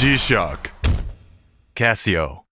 G-Shock. Casio.